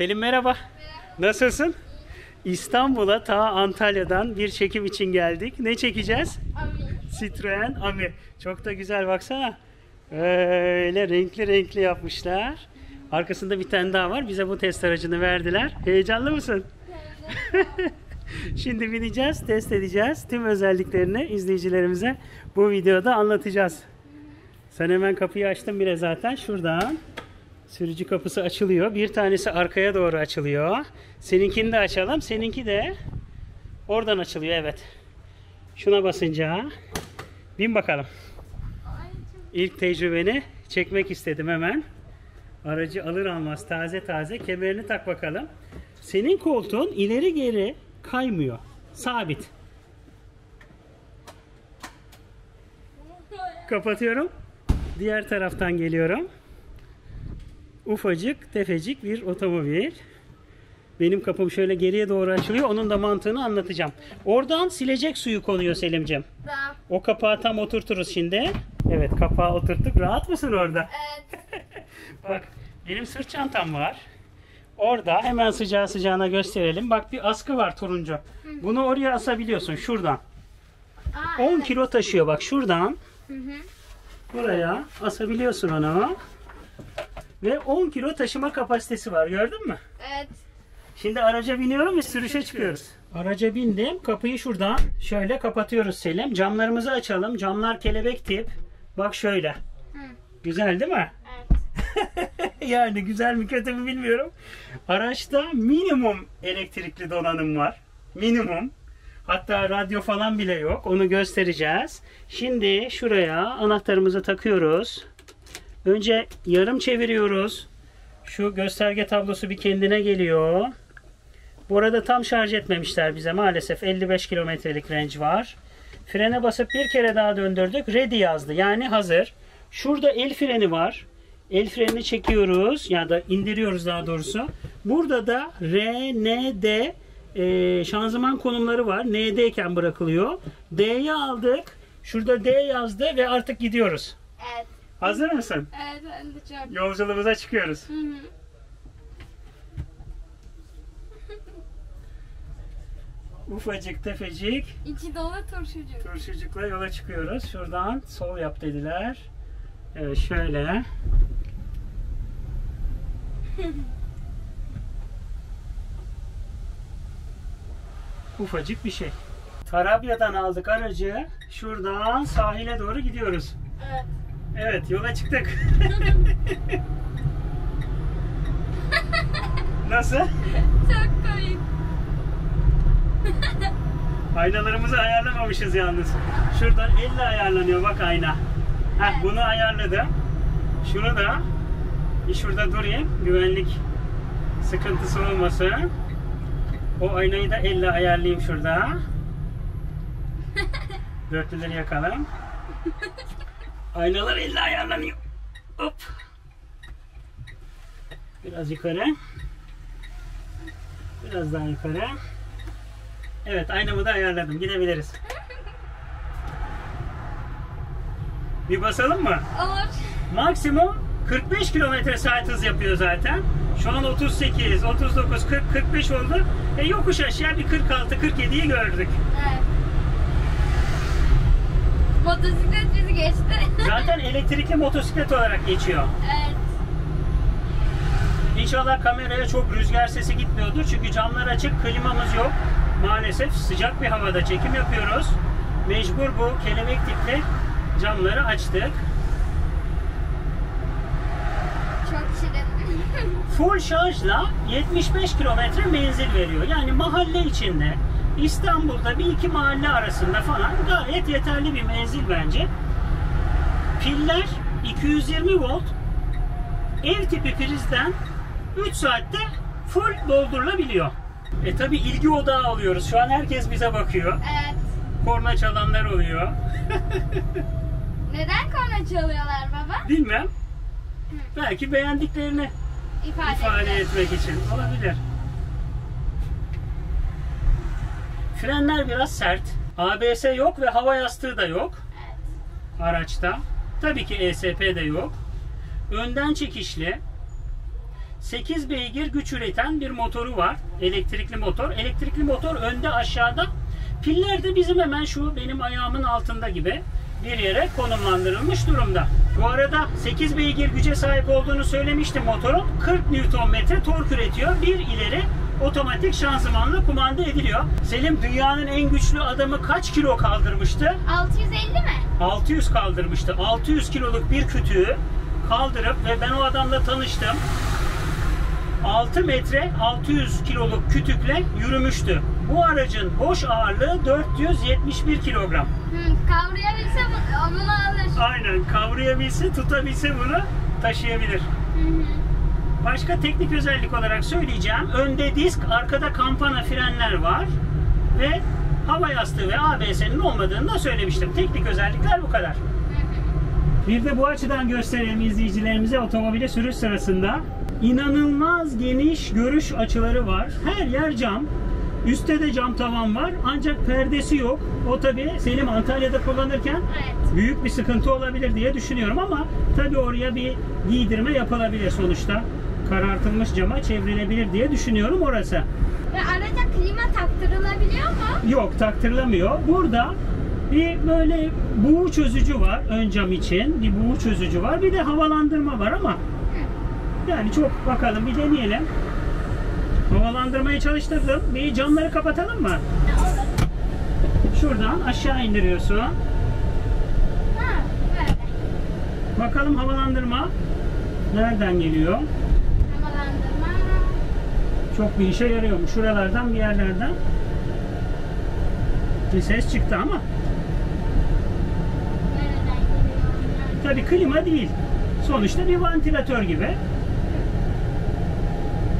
Selim merhaba. Nasılsın? İstanbul'a ta Antalya'dan bir çekim için geldik. Ne çekeceğiz? Citroen Ami. Çok da güzel baksana. Öyle renkli renkli yapmışlar. Arkasında bir tane daha var. Bize bu test aracını verdiler. Heyecanlı mısın? Şimdi bineceğiz, test edeceğiz. Tüm özelliklerini izleyicilerimize bu videoda anlatacağız. Sen hemen kapıyı açtın bile zaten. Şuradan sürücü kapısı açılıyor. Bir tanesi arkaya doğru açılıyor. Seninkini de açalım. Seninki de oradan açılıyor. Evet. Şuna basınca bin bakalım. İlk tecrübeni çekmek istedim hemen. Aracı alır almaz taze taze kemerini tak bakalım. Senin koltuğun ileri geri kaymıyor. Sabit. Kapatıyorum. Diğer taraftan geliyorum. Ufacık, tefecik bir otomobil. Benim kapım şöyle geriye doğru açılıyor. Onun da mantığını anlatacağım. Oradan silecek suyu konuyor Selimcim. Tamam. O kapağı tam oturturuz şimdi. Evet kapağı oturttuk. Rahat mısın orada? Evet. Bak benim sırt çantam var. Orada hemen sıcağı sıcağına gösterelim. Bak bir askı var turuncu. Bunu oraya asabiliyorsun şuradan. Aa, 10 evet. kilo taşıyor bak şuradan. Hı hı. Buraya asabiliyorsun onu. Ve 10 kilo taşıma kapasitesi var gördün mü? Evet. Şimdi araca biniyorum ve sürüşe çıkıyoruz. Araca bindim. Kapıyı şuradan şöyle kapatıyoruz Selim. Camlarımızı açalım. Camlar kelebek tip. Bak şöyle. Güzel değil mi? Evet. yani güzel mi kötü mü bilmiyorum. Araçta minimum elektrikli donanım var. Minimum. Hatta radyo falan bile yok. Onu göstereceğiz. Şimdi şuraya anahtarımızı takıyoruz. Önce yarım çeviriyoruz. Şu gösterge tablosu bir kendine geliyor. Bu arada tam şarj etmemişler bize maalesef. 55 kilometrelik range var. Frene basıp bir kere daha döndürdük. Ready yazdı. Yani hazır. Şurada el freni var. El frenini çekiyoruz ya da indiriyoruz daha doğrusu. Burada da R, N, D e, şanzıman konumları var. N'deyken bırakılıyor. D'yi aldık. Şurada D yazdı ve artık gidiyoruz. Evet. Hazır mısın? Evet ben de çok. Yolculuğumuza çıkıyoruz. Hı hı. Ufacık tefecik İçi dolu turşucu. turşucukla yola çıkıyoruz. Şuradan sol yap dediler. Evet şöyle. Ufacık bir şey. Tarabya'dan aldık aracı. Şuradan sahile doğru gidiyoruz. Evet. Evet yola çıktık. Nasıl? Çok komik. Aynalarımızı ayarlamamışız yalnız. Şuradan elle ayarlanıyor bak ayna. Heh, bunu ayarladım. Şunu da şurada durayım. Güvenlik sıkıntısı olmasın. O aynayı da elle ayarlayayım şurada. Dörtlüleri yakalım. Aynalar elle ayarlanıyor. Hop. Biraz yukarı. Biraz daha yukarı. Evet aynamı da ayarladım. Gidebiliriz. Bir basalım mı? Olur. Maksimum 45 km saat hız yapıyor zaten. Şu an 38, 39, 40, 45 oldu. E yokuş aşağı bir 46, 47'yi gördük. Evet. Motosiklet bizi geçti. Zaten elektrikli motosiklet olarak geçiyor. evet. İnşallah kameraya çok rüzgar sesi gitmiyordur. Çünkü camlar açık, klimamız yok. Maalesef sıcak bir havada çekim yapıyoruz. Mecbur bu kelebek tipli camları açtık. Çok şirin. Full şarjla 75 kilometre menzil veriyor. Yani mahalle içinde İstanbul'da bir iki mahalle arasında falan gayet yeterli bir menzil bence. Piller 220 volt ev tipi prizden 3 saatte full doldurulabiliyor. E tabi ilgi odağı alıyoruz. Şu an herkes bize bakıyor. evet. Korna çalanlar oluyor. Neden korna çalıyorlar baba? Bilmem. Belki beğendiklerini İfade, ifade etmek için olabilir. Frenler biraz sert. ABS yok ve hava yastığı da yok Evet. araçta. Tabii ki ESP de yok. Önden çekişli. 8 beygir güç üreten bir motoru var. Elektrikli motor. Elektrikli motor önde aşağıda. Piller de bizim hemen şu benim ayağımın altında gibi bir yere konumlandırılmış durumda. Bu arada 8 beygir güce sahip olduğunu söylemiştim motorun. 40 Nm tork üretiyor. Bir ileri otomatik şanzımanla kumanda ediliyor. Selim dünyanın en güçlü adamı kaç kilo kaldırmıştı? 650 mi? 600 kaldırmıştı. 600 kiloluk bir kütüğü kaldırıp ve ben o adamla tanıştım. 6 metre 600 kiloluk kütükle yürümüştü. Bu aracın boş ağırlığı 471 kilogram. Hı, kavrayabilse bu- bunu alır. Aynen kavrayabilse tutabilse bunu taşıyabilir. Hı hı. Başka teknik özellik olarak söyleyeceğim. Önde disk, arkada kampana frenler var. Ve hava yastığı ve ABS'nin olmadığını da söylemiştim. Teknik özellikler bu kadar. Bir de bu açıdan gösterelim izleyicilerimize otomobili sürüş sırasında. inanılmaz geniş görüş açıları var. Her yer cam. Üstte de cam tavan var ancak perdesi yok. O tabi Selim Antalya'da kullanırken Evet. büyük bir sıkıntı olabilir diye düşünüyorum ama tabi oraya bir giydirme yapılabilir sonuçta. Karartılmış cama çevrilebilir diye düşünüyorum orası. Ve araca klima taktırılabiliyor mu? Yok taktırılamıyor. Burada bir böyle buğu çözücü var ön cam için. Bir buğu çözücü var. Bir de havalandırma var ama yani çok bakalım bir deneyelim. Havalandırmayı çalıştırdım. Bir camları kapatalım mı? Şuradan aşağı indiriyorsun. Ha, böyle. Bakalım havalandırma nereden geliyor? Çok bir işe yarıyormuş. Şuralardan bir yerlerden bir ses çıktı ama tabii klima değil. Sonuçta bir vantilatör gibi.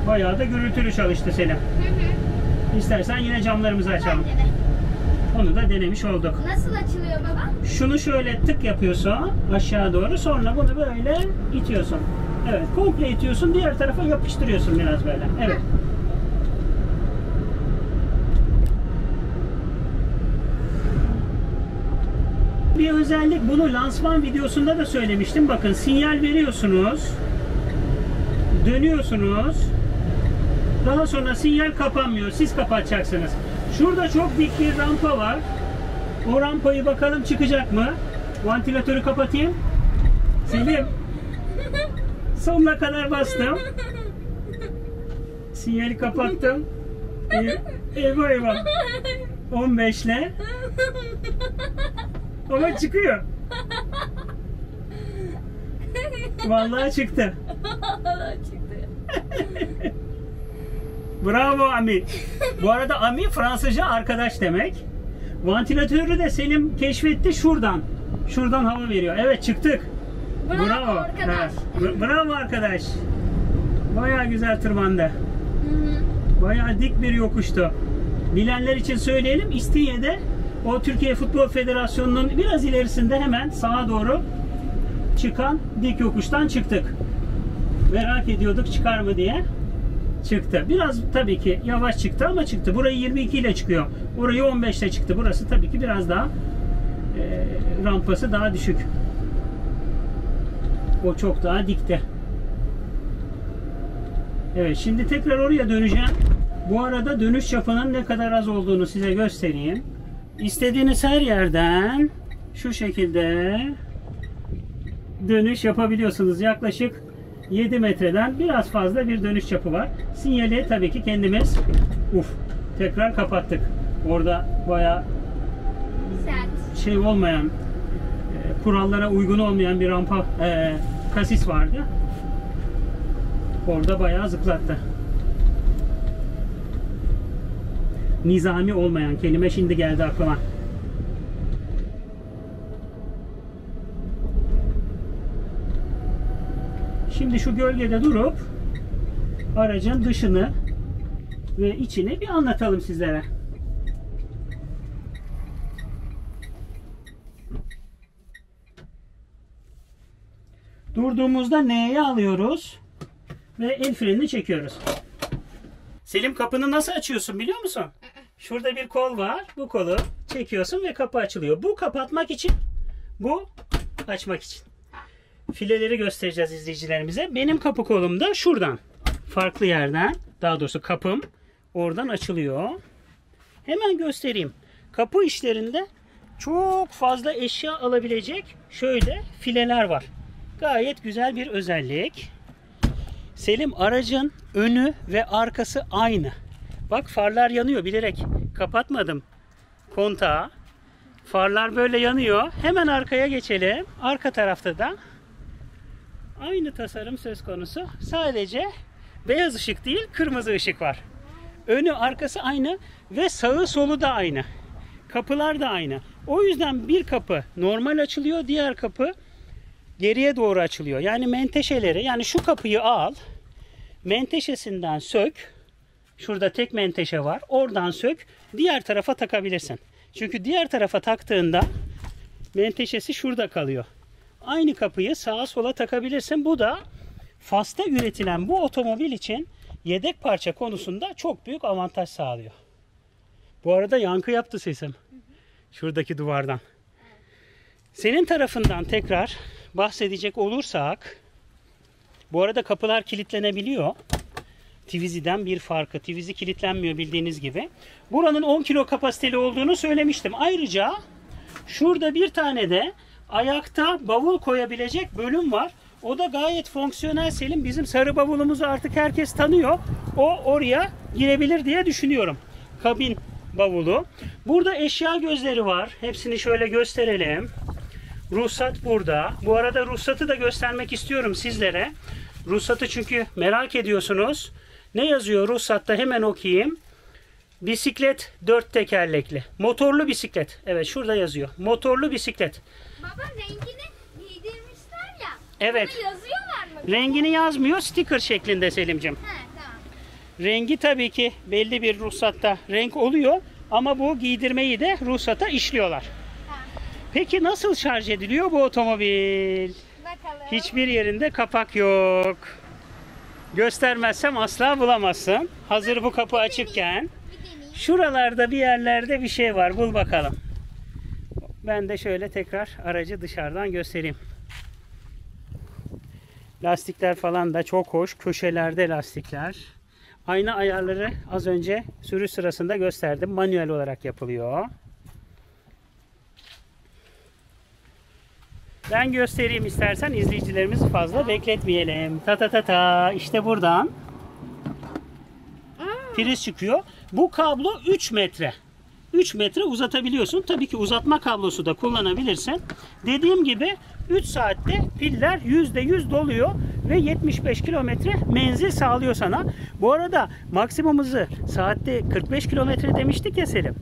Bayağı da gürültülü çalıştı Selim. Hı hı. İstersen yine camlarımızı açalım. Onu da denemiş olduk. Nasıl açılıyor baba? Şunu şöyle tık yapıyorsun aşağı doğru sonra bunu böyle itiyorsun. Evet komple itiyorsun diğer tarafa yapıştırıyorsun biraz böyle. Evet. Özellik bunu lansman videosunda da söylemiştim. Bakın sinyal veriyorsunuz. Dönüyorsunuz. Daha sonra sinyal kapanmıyor. Siz kapatacaksınız. Şurada çok dik bir rampa var. O rampayı bakalım çıkacak mı? Vantilatörü kapatayım. Selim. Sonuna kadar bastım. Sinyali kapattım. Eyvah eyvah. 15 ile. Ama çıkıyor. Vallahi çıktı. Bravo Ami. Bu arada Ami Fransızca arkadaş demek. Vantilatörü de Selim keşfetti şuradan. Şuradan hava veriyor. Evet çıktık. Bravo arkadaş. Ha, bra- Bravo arkadaş. Bayağı güzel tırmandı. Bayağı dik bir yokuştu. Bilenler için söyleyelim. İstinye'de o Türkiye Futbol Federasyonu'nun biraz ilerisinde hemen sağa doğru çıkan dik yokuştan çıktık. Merak ediyorduk çıkar mı diye. Çıktı. Biraz tabii ki yavaş çıktı ama çıktı. Burayı 22 ile çıkıyor. Orayı 15 ile çıktı. Burası tabii ki biraz daha e, rampası daha düşük. O çok daha dikte. Evet şimdi tekrar oraya döneceğim. Bu arada dönüş çapının ne kadar az olduğunu size göstereyim. İstediğiniz her yerden şu şekilde dönüş yapabiliyorsunuz. Yaklaşık 7 metreden biraz fazla bir dönüş çapı var. Sinyali tabii ki kendimiz uf tekrar kapattık. Orada bayağı Sert. şey olmayan e, kurallara uygun olmayan bir rampa e, kasis vardı. Orada bayağı zıplattı. Nizami olmayan kelime şimdi geldi aklıma. Şimdi şu gölgede durup aracın dışını ve içini bir anlatalım sizlere. Durduğumuzda N'ye alıyoruz ve el frenini çekiyoruz. Selim kapını nasıl açıyorsun biliyor musun? Şurada bir kol var. Bu kolu çekiyorsun ve kapı açılıyor. Bu kapatmak için, bu açmak için. Fileleri göstereceğiz izleyicilerimize. Benim kapı kolum da şuradan. farklı yerden daha doğrusu kapım oradan açılıyor. Hemen göstereyim. Kapı işlerinde çok fazla eşya alabilecek şöyle fileler var. Gayet güzel bir özellik. Selim aracın önü ve arkası aynı. Bak farlar yanıyor bilerek kapatmadım kontağı. Farlar böyle yanıyor. Hemen arkaya geçelim. Arka tarafta da aynı tasarım söz konusu. Sadece beyaz ışık değil kırmızı ışık var. Önü arkası aynı ve sağı solu da aynı. Kapılar da aynı. O yüzden bir kapı normal açılıyor, diğer kapı geriye doğru açılıyor. Yani menteşeleri yani şu kapıyı al. Menteşesinden sök. Şurada tek menteşe var. Oradan sök. Diğer tarafa takabilirsin. Çünkü diğer tarafa taktığında menteşesi şurada kalıyor. Aynı kapıyı sağa sola takabilirsin. Bu da Fas'ta üretilen bu otomobil için yedek parça konusunda çok büyük avantaj sağlıyor. Bu arada yankı yaptı sesim. Şuradaki duvardan. Senin tarafından tekrar bahsedecek olursak bu arada kapılar kilitlenebiliyor. Twizy'den bir farkı. Twizy kilitlenmiyor bildiğiniz gibi. Buranın 10 kilo kapasiteli olduğunu söylemiştim. Ayrıca şurada bir tane de ayakta bavul koyabilecek bölüm var. O da gayet fonksiyonel Selim. Bizim sarı bavulumuzu artık herkes tanıyor. O oraya girebilir diye düşünüyorum. Kabin bavulu. Burada eşya gözleri var. Hepsini şöyle gösterelim. Ruhsat burada. Bu arada ruhsatı da göstermek istiyorum sizlere. Ruhsatı çünkü merak ediyorsunuz. Ne yazıyor ruhsatta hemen okuyayım. Bisiklet dört tekerlekli. Motorlu bisiklet. Evet şurada yazıyor. Motorlu bisiklet. Baba rengini giydirmişler ya. Evet. Bunu yazıyorlar mı? Rengini yazmıyor sticker şeklinde Selim'cim. He tamam. Rengi tabii ki belli bir ruhsatta renk oluyor ama bu giydirmeyi de ruhsata işliyorlar. Peki nasıl şarj ediliyor bu otomobil? Bakalım. Hiçbir yerinde kapak yok. Göstermezsem asla bulamazsın. Hazır bu kapı açıkken. Şuralarda bir yerlerde bir şey var. Bul bakalım. Ben de şöyle tekrar aracı dışarıdan göstereyim. Lastikler falan da çok hoş. Köşelerde lastikler. Ayna ayarları az önce sürüş sırasında gösterdim. Manuel olarak yapılıyor. Ben göstereyim istersen izleyicilerimizi fazla bekletmeyelim. Ta ta ta ta işte buradan priz çıkıyor. Bu kablo 3 metre. 3 metre uzatabiliyorsun. Tabii ki uzatma kablosu da kullanabilirsin. Dediğim gibi 3 saatte piller %100 doluyor ve 75 kilometre menzil sağlıyor sana. Bu arada maksimum hızı saatte 45 kilometre demiştik ya Selim.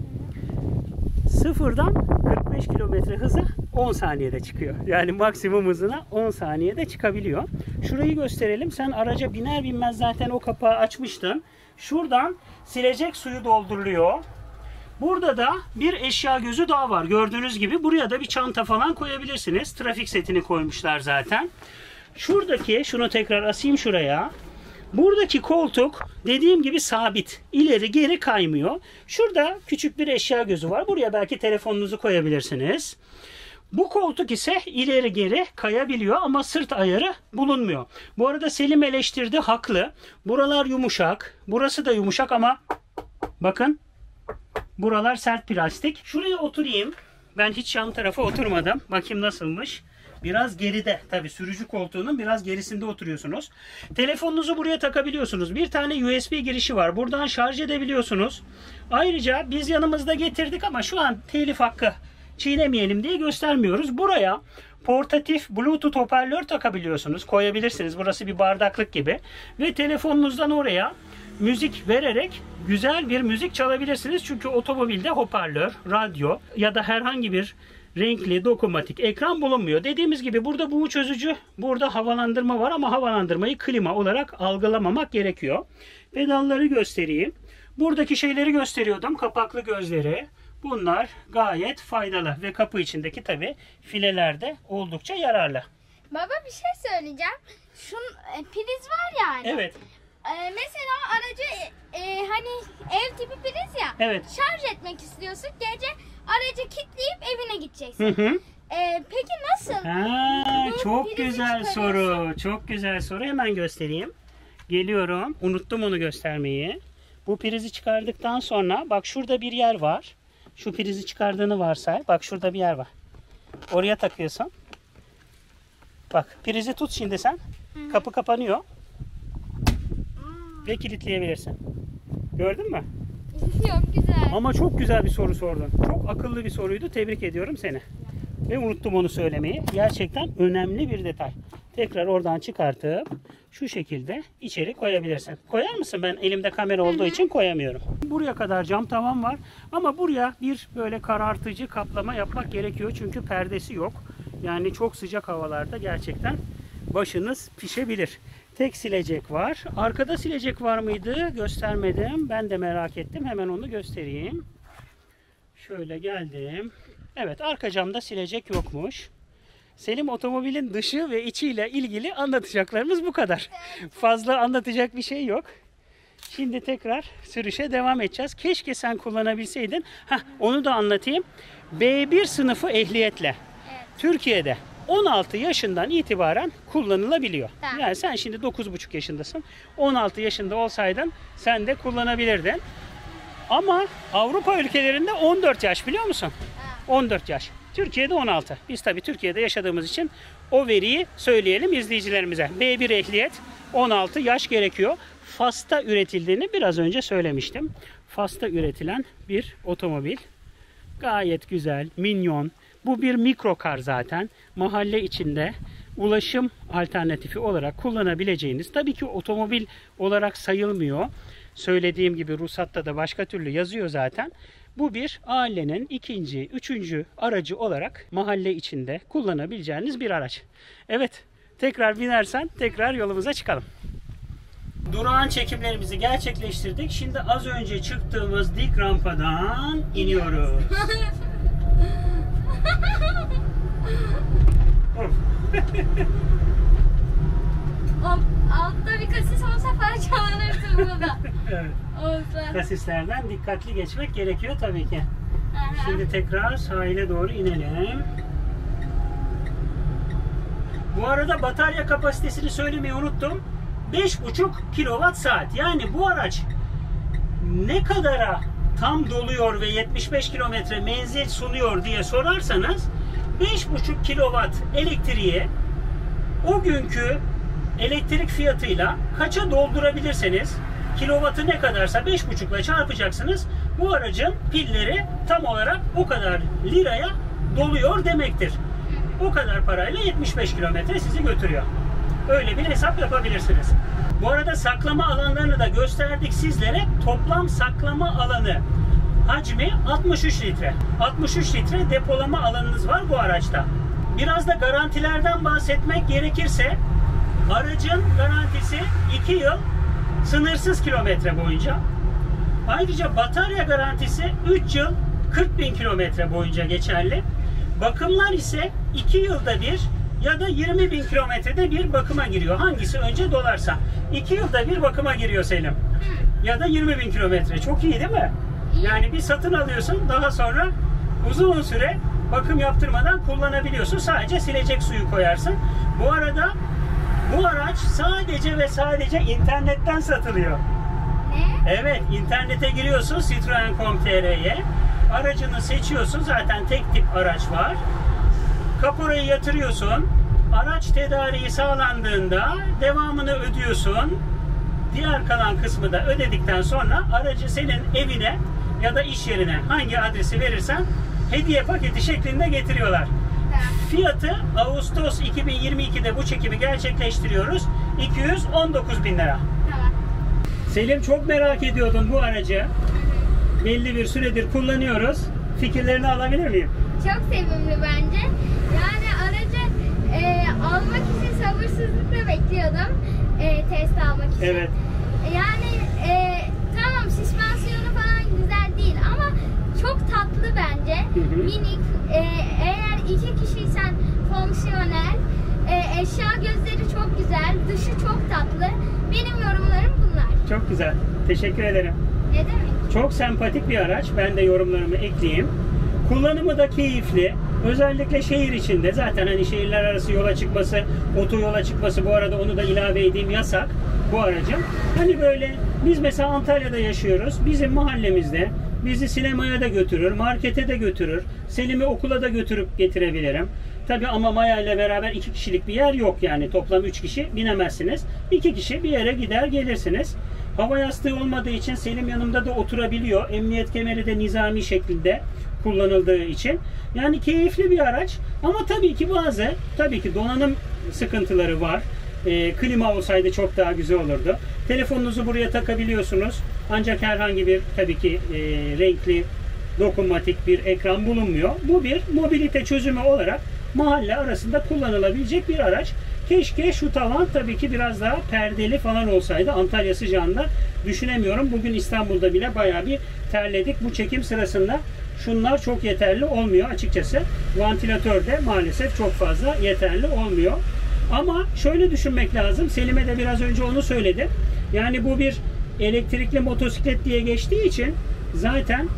Sıfırdan 45 kilometre hıza 10 saniyede çıkıyor. Yani maksimum hızına 10 saniyede çıkabiliyor. Şurayı gösterelim. Sen araca biner binmez zaten o kapağı açmıştın. Şuradan silecek suyu dolduruluyor. Burada da bir eşya gözü daha var. Gördüğünüz gibi buraya da bir çanta falan koyabilirsiniz. Trafik setini koymuşlar zaten. Şuradaki, şunu tekrar asayım şuraya. Buradaki koltuk dediğim gibi sabit. İleri geri kaymıyor. Şurada küçük bir eşya gözü var. Buraya belki telefonunuzu koyabilirsiniz. Bu koltuk ise ileri geri kayabiliyor ama sırt ayarı bulunmuyor. Bu arada Selim eleştirdi haklı. Buralar yumuşak. Burası da yumuşak ama bakın buralar sert plastik. Şuraya oturayım. Ben hiç yan tarafa oturmadım. Bakayım nasılmış. Biraz geride tabi sürücü koltuğunun biraz gerisinde oturuyorsunuz. Telefonunuzu buraya takabiliyorsunuz. Bir tane USB girişi var. Buradan şarj edebiliyorsunuz. Ayrıca biz yanımızda getirdik ama şu an telif hakkı çiğnemeyelim diye göstermiyoruz. Buraya portatif bluetooth hoparlör takabiliyorsunuz. Koyabilirsiniz. Burası bir bardaklık gibi. Ve telefonunuzdan oraya müzik vererek güzel bir müzik çalabilirsiniz. Çünkü otomobilde hoparlör, radyo ya da herhangi bir renkli dokunmatik ekran bulunmuyor. Dediğimiz gibi burada buğu çözücü, burada havalandırma var ama havalandırmayı klima olarak algılamamak gerekiyor. Pedalları göstereyim. Buradaki şeyleri gösteriyordum. Kapaklı gözleri. Bunlar gayet faydalı ve kapı içindeki tabi filelerde oldukça yararlı. Baba bir şey söyleyeceğim. Şun e, priz var yani. Evet, E, mesela aracı e, e, hani ev tipi priz ya. evet. Şarj etmek istiyorsun. Gece aracı kilitleyip evine gideceksin. Hı hı. E, peki nasıl? Ha, çok güzel soru. Çok güzel soru. Hemen göstereyim. Geliyorum. Unuttum onu göstermeyi. Bu prizi çıkardıktan sonra bak şurada bir yer var. Şu prizi çıkardığını varsay. Bak şurada bir yer var. Oraya takıyorsun. Bak prizi tut şimdi sen. Kapı kapanıyor. Ve kilitleyebilirsin. Gördün mü? Çok güzel. Ama çok güzel bir soru sordun. Çok akıllı bir soruydu. Tebrik ediyorum seni. Ve unuttum onu söylemeyi. Gerçekten önemli bir detay. Tekrar oradan çıkartıp şu şekilde içeri koyabilirsin. Koyar mısın? Ben elimde kamera olduğu için koyamıyorum. Buraya kadar cam tavan var. Ama buraya bir böyle karartıcı kaplama yapmak gerekiyor. Çünkü perdesi yok. Yani çok sıcak havalarda gerçekten başınız pişebilir. Tek silecek var. Arkada silecek var mıydı? Göstermedim. Ben de merak ettim. Hemen onu göstereyim. Şöyle geldim. Evet arka camda silecek yokmuş. Selim otomobilin dışı ve içiyle ilgili anlatacaklarımız bu kadar. Fazla anlatacak bir şey yok. Şimdi tekrar sürüşe devam edeceğiz. Keşke sen kullanabilseydin. Heh, onu da anlatayım. B1 sınıfı ehliyetle Türkiye'de 16 yaşından itibaren kullanılabiliyor. Tamam. Yani sen şimdi 9,5 yaşındasın. 16 yaşında olsaydın sen de kullanabilirdin. Ama Avrupa ülkelerinde 14 yaş biliyor musun? 14 yaş. Türkiye'de 16. Biz tabii Türkiye'de yaşadığımız için o veriyi söyleyelim izleyicilerimize. B1 ehliyet 16 yaş gerekiyor. Fas'ta üretildiğini biraz önce söylemiştim. Fas'ta üretilen bir otomobil. Gayet güzel, minyon. Bu bir mikrokar zaten. Mahalle içinde ulaşım alternatifi olarak kullanabileceğiniz. Tabii ki otomobil olarak sayılmıyor. Söylediğim gibi ruhsatta da başka türlü yazıyor zaten. Bu bir ailenin ikinci, üçüncü aracı olarak mahalle içinde kullanabileceğiniz bir araç. Evet, tekrar binersen tekrar yolumuza çıkalım. Durağan çekimlerimizi gerçekleştirdik. Şimdi az önce çıktığımız dik rampadan iniyoruz. Altta bir kasis olsa parçalanırsın burada. evet. Olsa. Kasislerden dikkatli geçmek gerekiyor tabii ki. Aha. Şimdi tekrar sahile doğru inelim. Bu arada batarya kapasitesini söylemeyi unuttum. 5,5 kilowatt saat. Yani bu araç ne kadara tam doluyor ve 75 kilometre menzil sunuyor diye sorarsanız 5,5 kilowatt elektriği o günkü elektrik fiyatıyla kaça doldurabilirseniz kilovatı ne kadarsa 5,5 ile çarpacaksınız. Bu aracın pilleri tam olarak o kadar liraya doluyor demektir. O kadar parayla 75 kilometre sizi götürüyor. Öyle bir hesap yapabilirsiniz. Bu arada saklama alanlarını da gösterdik sizlere. Toplam saklama alanı hacmi 63 litre. 63 litre depolama alanınız var bu araçta. Biraz da garantilerden bahsetmek gerekirse aracın garantisi 2 yıl sınırsız kilometre boyunca. Ayrıca batarya garantisi 3 yıl 40 bin kilometre boyunca geçerli. Bakımlar ise 2 yılda bir ya da 20 bin kilometrede bir bakıma giriyor. Hangisi önce dolarsa. 2 yılda bir bakıma giriyor Selim. Ya da 20 bin kilometre. Çok iyi değil mi? Yani bir satın alıyorsun daha sonra uzun süre bakım yaptırmadan kullanabiliyorsun. Sadece silecek suyu koyarsın. Bu arada bu araç sadece ve sadece internetten satılıyor. Ne? Evet, internete giriyorsun Citroen.com.tr'ye. Aracını seçiyorsun. Zaten tek tip araç var. Kaporayı yatırıyorsun. Araç tedariği sağlandığında devamını ödüyorsun. Diğer kalan kısmı da ödedikten sonra aracı senin evine ya da iş yerine hangi adresi verirsen hediye paketi şeklinde getiriyorlar. Fiyatı Ağustos 2022'de bu çekimi gerçekleştiriyoruz. 219 bin lira. Tamam. Selim çok merak ediyordun bu aracı. Belli bir süredir kullanıyoruz. Fikirlerini alabilir miyim? Çok sevimli bence. Yani aracı e, almak için sabırsızlıkla bekliyordum. E, test almak için. Evet. Yani e, tamam süspansiyonu falan güzel değil ama çok tatlı bence. Hı hı. Minik. E, eğer iki kişiysen fonksiyonel. E, eşya gözleri çok güzel. Dışı çok tatlı. Benim yorumlarım bunlar. Çok güzel. Teşekkür ederim. Ne demek? Çok sempatik bir araç. Ben de yorumlarımı ekleyeyim. Kullanımı da keyifli. Özellikle şehir içinde zaten hani şehirler arası yola çıkması, otoyola çıkması bu arada onu da ilave edeyim yasak. bu aracın. Hani böyle biz mesela Antalya'da yaşıyoruz. Bizim mahallemizde bizi sinemaya da götürür, markete de götürür. Selim'i okula da götürüp getirebilirim. Tabi ama Maya ile beraber iki kişilik bir yer yok yani. Toplam üç kişi binemezsiniz. İki kişi bir yere gider gelirsiniz. Hava yastığı olmadığı için Selim yanımda da oturabiliyor. Emniyet kemeri de nizami şekilde kullanıldığı için. Yani keyifli bir araç. Ama tabii ki bazı, tabii ki donanım sıkıntıları var. E, klima olsaydı çok daha güzel olurdu. Telefonunuzu buraya takabiliyorsunuz. Ancak herhangi bir tabii ki e, renkli dokunmatik bir ekran bulunmuyor. Bu bir mobilite çözümü olarak mahalle arasında kullanılabilecek bir araç. Keşke şu tavan tabii ki biraz daha perdeli falan olsaydı. Antalya sıcağında düşünemiyorum. Bugün İstanbul'da bile bayağı bir terledik. Bu çekim sırasında şunlar çok yeterli olmuyor açıkçası. Vantilatör de maalesef çok fazla yeterli olmuyor. Ama şöyle düşünmek lazım. Selim'e de biraz önce onu söyledim. Yani bu bir elektrikli motosiklet diye geçtiği için zaten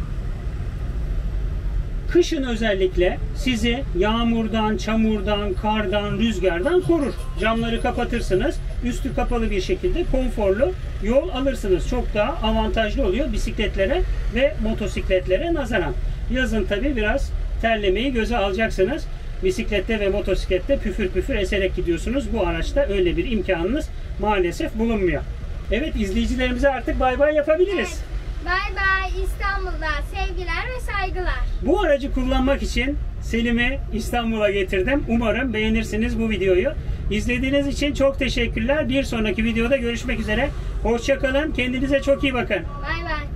kışın özellikle sizi yağmurdan, çamurdan, kardan, rüzgardan korur. Camları kapatırsınız. Üstü kapalı bir şekilde konforlu yol alırsınız. Çok daha avantajlı oluyor bisikletlere ve motosikletlere nazaran. Yazın tabi biraz terlemeyi göze alacaksınız. Bisiklette ve motosiklette püfür püfür eserek gidiyorsunuz. Bu araçta öyle bir imkanınız maalesef bulunmuyor. Evet izleyicilerimize artık bay bay yapabiliriz. Bay bay İstanbul'da sevgiler ve saygılar. Bu aracı kullanmak için Selim'i İstanbul'a getirdim. Umarım beğenirsiniz bu videoyu. İzlediğiniz için çok teşekkürler. Bir sonraki videoda görüşmek üzere. Hoşçakalın. Kendinize çok iyi bakın. Bay